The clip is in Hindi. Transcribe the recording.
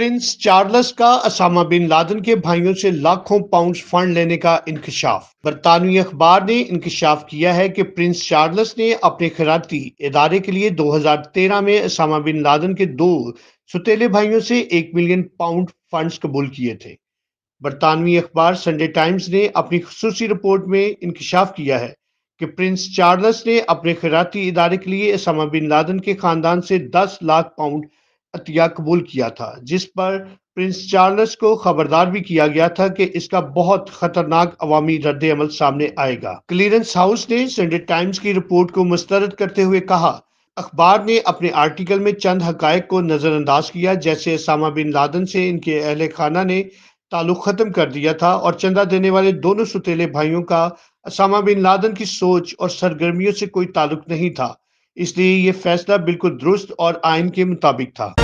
प्रिंस चार्ल्स का असामा बिन लादन के भाइयों से लाखों पाउंड फंड लेने का इंकशाफ बरतानवी अखबार ने इंकशाफ किया है कि प्रिंस चार्ल्स ने अपने खराती इदारे के लिए 2013 में असामा बिन लादन के दो सुतेले भाइयों से एक मिलियन पाउंड फंड्स कबूल किए थे। बरतानवी अखबार संडे टाइम्स ने अपनी खसूसी रिपोर्ट में इंकशाफ किया है कि प्रिंस चार्ल्स ने अपने खैराती इदारे के लिए असामा बिन लादन के खानदान से 10 लाख पाउंड अतिया कबूल किया था, जिस पर प्रिंस चार्ल्स को खबरदार भी किया गया था कि इसका बहुत खतरनाक अवामी रद्द अमल सामने आएगा। क्लियरेंस हाउस ने संडे टाइम्स की रिपोर्ट को मुस्तरद करते हुए कहा, अखबार ने अपने आर्टिकल में चंद हकायक को नज़रअंदाज किया, जैसे असामा बिन लादन से इनके अहल खाना ने ताल्लुक ख़त्म कर दिया था और चंदा देने वाले दोनों सुतेले भाइयों का असामा बिन लादन की सोच और सरगर्मियों से कोई ताल्लुक नहीं था। इसलिए ये फैसला बिल्कुल दुरुस्त और आयन के मुताबिक था।